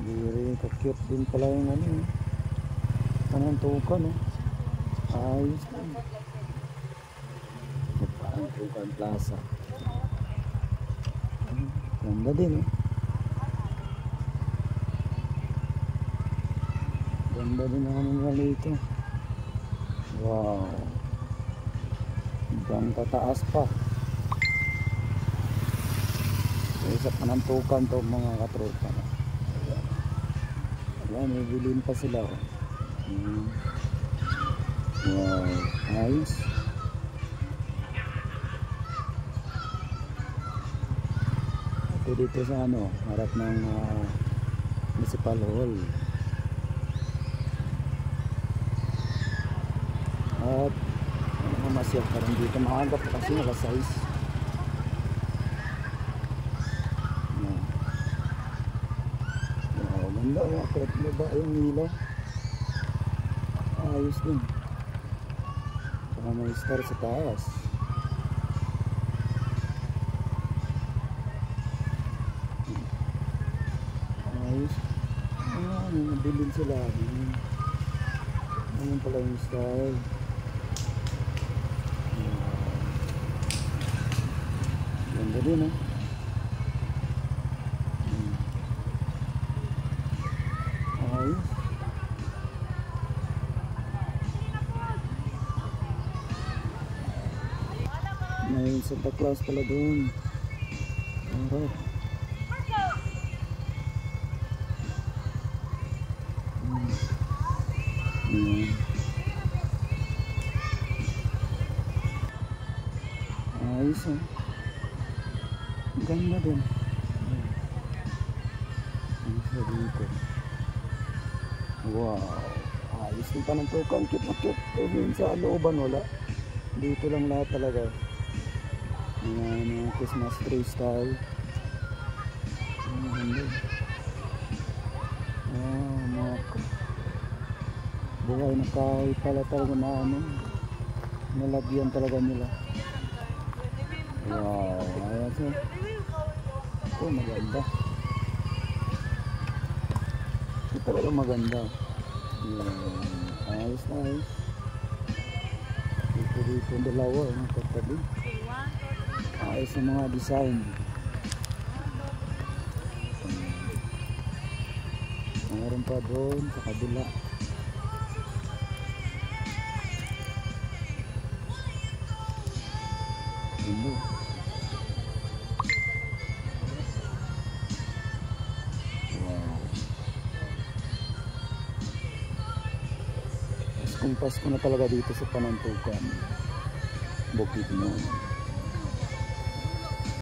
Very ka-cute din pala yung ano eh. Panantukan eh. Ayos din. Panantukan Plaza. Hmm, Ganda din eh. Ganda din ang kanila dito. Wow. Hanggang tataas pa. So, sa panantukan to mga katropa. Wala, may bilhin pa sila. oh. Hmm. Wow, ayos. Ito dito sa ano, harap ng ah, municipal hall. At ano nga masya parang dito maaga pa kasi naka. Wow, ganda oh. Kahit ba yung nila. Ayos din. Saka may star sa taas. Ayos. Ah, nabilin sila. Ano pala yung. Wow. Ganda din eh. Hmm. Ayos. May Santa Claus pala doon. Alright. Hmm. Ayos ah. Ganda din. Ang sa dito. Wow. Ayos din pa ng tukang. Cute na cute. Yun sa looban wala. Dito lang lahat talaga. Mga, mga Christmas tree style. Ang ganda. Ah, mga buhay na kahoy pala talaga na ano. Nalagyan talaga nila. Wow, ayos eh. Ito maganda. Ito talaga maganda. Yan. Ayos na ayos. Dito dito dalawa, ang katabi. Ayos ang mga design. Meron pa doon sa kabila. Ano? Wow. Mas Pasko na talaga dito sa Panantukan. Bukid mo.